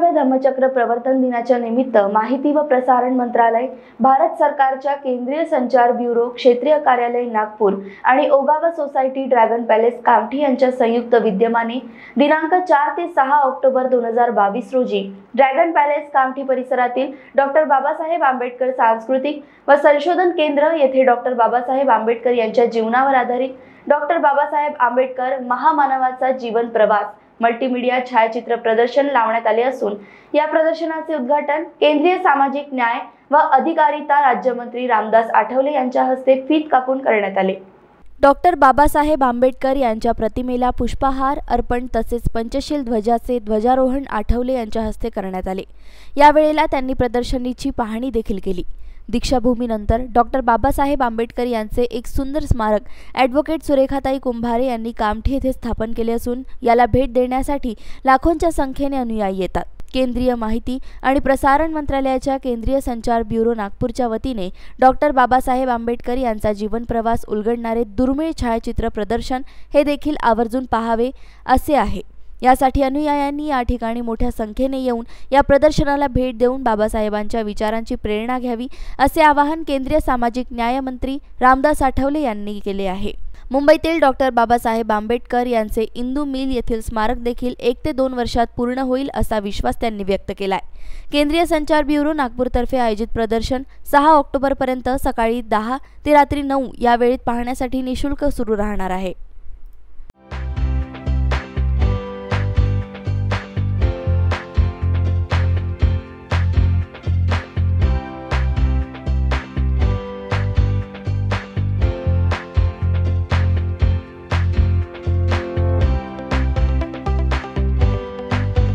पंधराव्या धम्मचक्र प्रवर्तन दिनाच्या निमित्त माहिती व प्रसारण मंत्रालय भारत सरकारच्या केंद्रीय संचार ब्युरो क्षेत्रीय कार्यालय नागपूर आणि Ogawa society dragon palace Kamthi यांच्या संयुक्त विद्यमाने दिनांक चार ते सहा ऑक्टोबर दोन हजार बावीस रोजी ड्रॅगन पॅलेस कामठी परिसरातील डॉक्टर बाबासाहेब आंबेडकर सांस्कृतिक व संशोधन केंद्र येथे डॉक्टर बाबासाहेब आंबेडकर यांच्या जीवनावर आधारित डॉक्टर बाबासाहेब आंबेडकर महामानवाचा जीवन प्रवास मल्टीमीडिया छायाचित्र प्रदर्शन लावण्यात आले असून या प्रदर्शनाचे उद्घाटन केंद्रीय सामाजिक न्याय व अधिकारिता राज्यमंत्री रामदास आठवले यांच्या हस्ते फीत कापून करण्यात आले. डॉक्टर बाबासाहेब आंबेडकर यांच्या प्रतिमेला पुष्पहार अर्पण तसेच पंचशील ध्वजाचे ध्वजारोहण आठवले यांच्या हस्ते करण्यात आले. यावेळेला त्यांनी प्रदर्शनीची पाहणी देखील केली. दीक्षाभूमीनंतर डॉक्टर बाबासाहेब आंबेडकर यांचे एक सुंदर स्मारक ॲडव्होकेट सुरेखाताई कुंभारे यांनी कामठी येथे स्थापन केले असून याला भेट देण्यासाठी लाखोंच्या संख्येने अनुयायी येतात. केंद्रीय माहिती आणि प्रसारण मंत्रालयाच्या केंद्रीय संचार ब्युरो नागपूरच्या वतीने डॉक्टर बाबासाहेब आंबेडकर यांचा जीवनप्रवास उलगडणारे दुर्मिळ छायाचित्र प्रदर्शन हे देखील आवर्जून पाहावे असे आहे. यासाठी अनुयायांनी या ठिकाणी मोठ्या संख्येने येऊन या प्रदर्शनाला भेट देऊन बाबासाहेबांच्या विचारांची प्रेरणा घ्यावी असे आवाहन केंद्रीय सामाजिक न्यायमंत्री रामदास आठवले यांनी केले आहे. मुंबईतील डॉक्टर बाबासाहेब आंबेडकर यांचे इंदू मिल येथील स्मारक देखील एक ते दोन वर्षात पूर्ण होईल असा विश्वास त्यांनी व्यक्त केलाय. केंद्रीय संचार ब्युरो नागपूरतर्फे आयोजित प्रदर्शन सहा ऑक्टोबरपर्यंत सकाळी दहा ते रात्री नऊ या वेळेत पाहण्यासाठी निशुल्क सुरू राहणार आहे.